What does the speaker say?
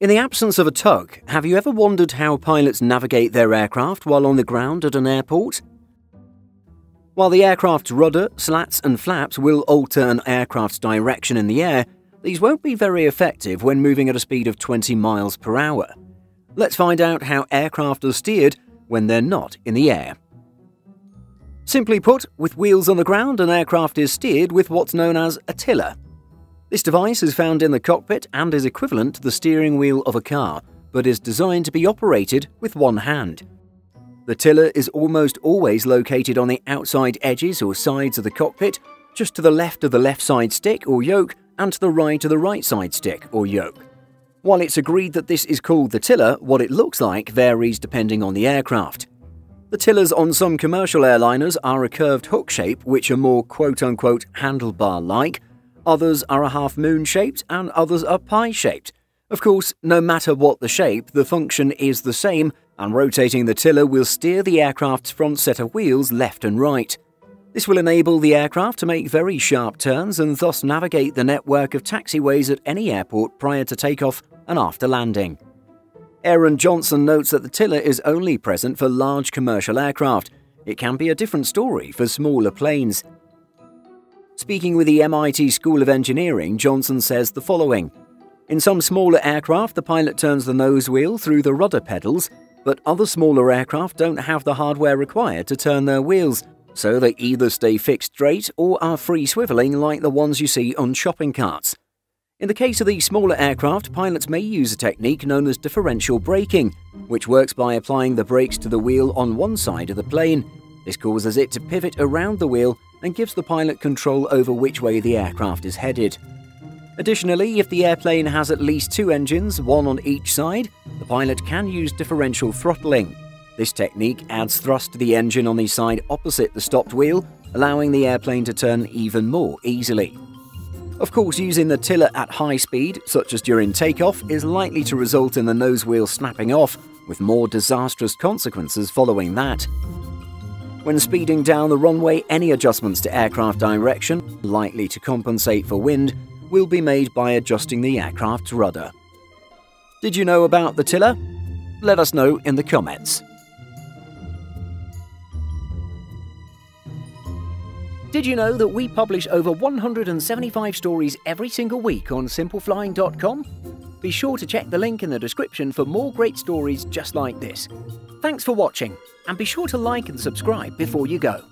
In the absence of a tug, have you ever wondered how pilots navigate their aircraft while on the ground at an airport? While the aircraft's rudder, slats, and flaps will alter an aircraft's direction in the air, these won't be very effective when moving at a speed of 20 miles per hour. Let's find out how aircraft are steered when they're not in the air. Simply put, with wheels on the ground, an aircraft is steered with what's known as a tiller. This device is found in the cockpit and is equivalent to the steering wheel of a car, but is designed to be operated with one hand. The tiller is almost always located on the outside edges or sides of the cockpit, just to the left of the left side stick or yoke and to the right of the right side stick or yoke. While it's agreed that this is called the tiller, what it looks like varies depending on the aircraft. The tillers on some commercial airliners are a curved hook shape, which are more quote unquote handlebar like, Others are a half moon shaped and others are pie shaped. Of course, no matter what the shape, the function is the same, and rotating the tiller will steer the aircraft's front set of wheels left and right. This will enable the aircraft to make very sharp turns and thus navigate the network of taxiways at any airport prior to takeoff and after landing. Aaron Johnson notes that the tiller is only present for large commercial aircraft. It can be a different story for smaller planes. Speaking with the MIT School of Engineering, Johnson says the following In some smaller aircraft, the pilot turns the nose wheel through the rudder pedals, but other smaller aircraft don't have the hardware required to turn their wheels, so they either stay fixed straight or are free swiveling like the ones you see on shopping carts. In the case of these smaller aircraft, pilots may use a technique known as differential braking, which works by applying the brakes to the wheel on one side of the plane. This causes it to pivot around the wheel and gives the pilot control over which way the aircraft is headed. Additionally, if the airplane has at least two engines, one on each side, the pilot can use differential throttling. This technique adds thrust to the engine on the side opposite the stopped wheel, allowing the airplane to turn even more easily. Of course, using the tiller at high speed, such as during takeoff, is likely to result in the nose wheel snapping off, with more disastrous consequences following that. When speeding down the runway, any adjustments to aircraft direction, likely to compensate for wind, will be made by adjusting the aircraft's rudder. Did you know about the tiller? Let us know in the comments. Did you know that we publish over 175 stories every single week on simpleflying.com? Be sure to check the link in the description for more great stories just like this. Thanks for watching, and be sure to like and subscribe before you go.